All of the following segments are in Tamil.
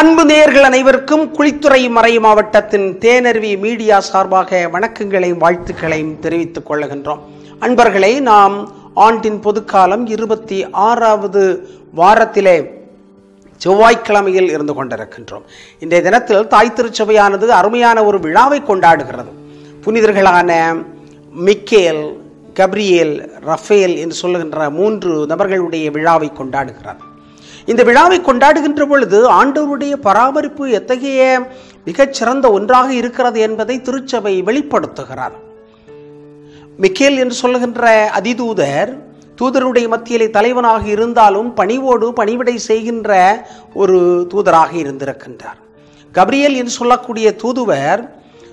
அன்பு நேயர்கள் அனைவருக்கும் குளித்துறை மறை மாவட்டத்தின் தேனருவி மீடியா சார்பாக வணக்கங்களையும் வாழ்த்துக்களையும் தெரிவித்துக் கொள்ளுகின்றோம் அன்பர்களே நாம் ஆண்டின் பொதுக்காலம் இருபத்தி ஆறாவது வாரத்திலே செவ்வாய்க்கிழமையில் இருந்து கொண்டிருக்கின்றோம். இன்றைய தினத்தில் தாய் திருச்சபையானது அருமையான ஒரு விழாவை கொண்டாடுகிறது. புனிதர்களான மிக்கேல் கப்ரியேல் ரஃபேல் என்று சொல்லுகின்ற மூன்று நபர்களுடைய விழாவை கொண்டாடுகிறார் இந்த விழாவை கொண்டாடுகின்ற பொழுது ஆண்டவருடைய பராமரிப்பு எத்தகைய மிகச்சிறந்த ஒன்றாக இருக்கிறது என்பதை திருச்சபை வெளிப்படுத்துகிறார். மிக்கேல் என்று சொல்லுகின்ற அதிதூதர் தூதருடைய மத்தியிலே தலைவனாக இருந்தாலும் பணிவோடு பணிவிடை செய்கின்ற ஒரு தூதராக இருந்திருக்கின்றார். கப்ரியல் என்று சொல்லக்கூடிய தூதுவர்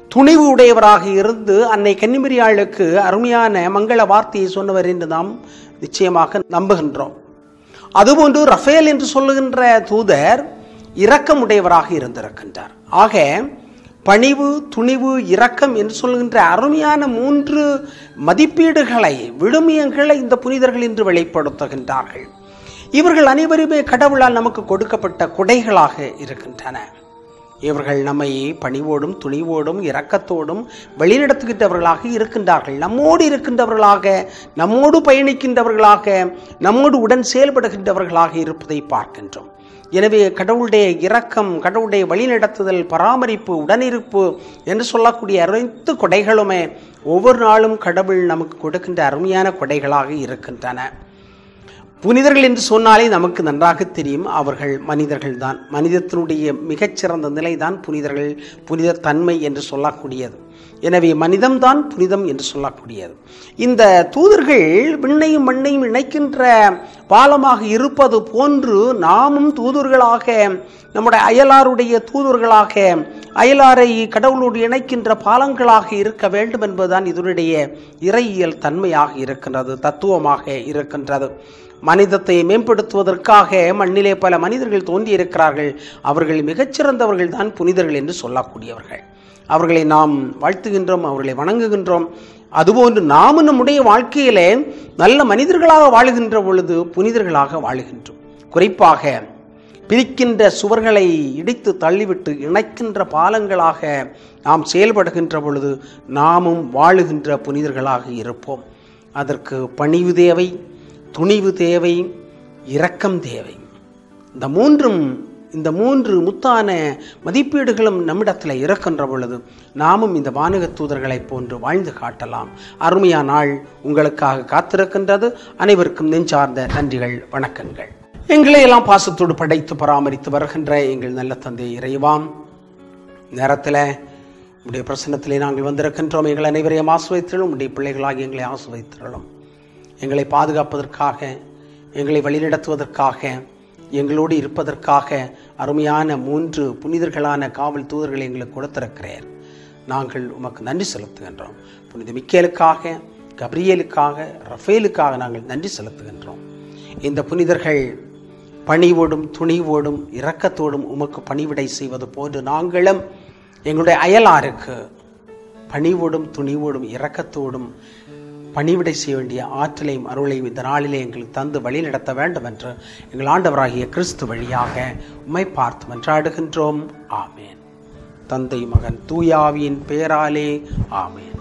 துணிவு உடையவராக இருந்து அன்னை கன்னிமரியாளுக்கு அருமையான மங்கள வார்த்தையை சொன்னவர் என்று நாம் நிச்சயமாக நம்புகின்றோம். அதுபோன்று ரஃபேல் என்று சொல்லுகின்ற தூதர் இரக்கமுடையவராக இருந்திருக்கின்றார். ஆக பணிவு துணிவு இரக்கம் என்று சொல்கின்ற அருமையான மூன்று மதிப்பீடுகளை விழுமியங்களை இந்த புனிதர்கள் இன்று வெளிப்படுத்துகின்றார்கள். இவர்கள் அனைவருமே கடவுளால் நமக்கு கொடுக்கப்பட்ட குடைகளாக இருக்கின்றன. இவர்கள் நம்மை பணிவோடும் துணிவோடும் இரக்கத்தோடும் வழிநடத்துகின்றவர்களாக இருக்கின்றார்கள். நம்மோடு இருக்கின்றவர்களாக நம்மோடு பயணிக்கின்றவர்களாக நம்மோடு உடன் செயல்படுகின்றவர்களாக இருப்பதை பார்க்கின்றோம். எனவே கடவுளுடைய இரக்கம் கடவுளுடைய வழிநடத்துதல் பராமரிப்பு உடனிருப்பு என்று சொல்லக்கூடிய அனைத்து கொடைகளுமே ஒவ்வொரு நாளும் கடவுள் நமக்கு கொடுக்கின்ற அருமையான கொடைகளாக இருக்கின்றன. புனிதர்கள் என்று சொன்னாலே நமக்கு நன்றாக தெரியும். அவர்கள் மனிதர்கள் தான் மனிதத்தினுடைய மிகச்சிறந்த நிலைதான் புனிதர்கள் புனித தன்மை என்று சொல்லக்கூடியது. எனவே மனிதம்தான் புனிதம் என்று சொல்லக்கூடியது. இந்த தூதர்கள் விண்ணையும் மண்ணையும் இணைக்கின்ற பாலமாக இருப்பது போன்று நாமும் தூதர்களாக நம்முடைய அயலாருடைய தூதர்களாக அயலாரை கடவுளோடு இணைக்கின்ற பாலங்களாக இருக்க வேண்டும் என்பதுதான் இதனுடைய இறையியல் தன்மையாக இருக்கின்றது தத்துவமாக இருக்கின்றது. மனிதத்தை மேம்படுத்துவதற்காக மண்ணிலே பல மனிதர்கள் தோன்றியிருக்கிறார்கள். அவர்கள் மிகச்சிறந்தவர்கள் தான் புனிதர்கள் என்று சொல்லக்கூடியவர்கள். அவர்களை நாம் வாழ்த்துகின்றோம் அவர்களை வணங்குகின்றோம். அதுபோன்று நாம் நம்முடைய வாழ்க்கையிலே நல்ல மனிதர்களாக வாழுகின்ற பொழுது புனிதர்களாக வாழுகின்றோம். குறிப்பாக பிரிக்கின்ற சுவர்களை இடித்து தள்ளிவிட்டு இணைக்கின்ற பாலங்களாக நாம் செயல்படுகின்ற பொழுது நாமும் வாழுகின்ற புனிதர்களாக இருப்போம். அதற்கு பணிவு தேவை துணிவு தேவை இரக்கம் தேவை. இந்த மூன்றும் இந்த மூன்று முத்தான மதிப்பீடுகளும் நம்மிடத்தில் இருக்கின்ற பொழுது நாமும் இந்த வானக தூதர்களைப் போன்று வாழ்ந்து காட்டலாம். அருமையா நாள் உங்களுக்காக காத்திருக்கின்றது. அனைவருக்கும் நெஞ்சார்ந்த நன்றிகள் வணக்கங்கள். எங்களை எல்லாம் பாசத்தோடு படைத்து பராமரித்து வருகின்ற எங்கள் நல்ல தந்தை இறைவாம் நேரத்தில் உடைய பிரசனத்திலே நாங்கள் வந்திருக்கின்றோம். எங்கள் அனைவரையும் ஆசுவைத்திலும் உடைய பிள்ளைகளாக எங்களை ஆசுவைத்திரளும் எங்களை பாதுகாப்பதற்காக எங்களை வழிநடத்துவதற்காக எங்களோடு இருப்பதற்காக அருமையான மூன்று புனிதர்களான காவல் தூதர்களை எங்களுக்கு கொடுத்திருக்கிறேன். நாங்கள் உமக்கு நன்றி செலுத்துகின்றோம். புனித மிக்கேலுக்காக கப்ரியலுக்காக ரஃபேலுக்காக நாங்கள் நன்றி செலுத்துகின்றோம். இந்த புனிதர்கள் பணிவோடும் துணிவோடும் இரக்கத்தோடும் உமக்கு பணிவிடை செய்வது போன்று நாங்களும் எங்களுடைய அயலாருக்கு பணிவோடும் துணிவோடும் இரக்கத்தோடும் பணிவிடை செய்ய வேண்டிய ஆற்றலையும் அருளையும் இந்த நாளிலே எங்களுக்கு தந்து வழி நடத்த வேண்டும் என்று எங்கள் ஆண்டவராகிய கிறிஸ்து வழியாக உம்மை பார்த்து மன்றாடுகின்றோம். ஆமேன். தந்தை மகன் தூயாவியின் பெயராலே ஆமேன்.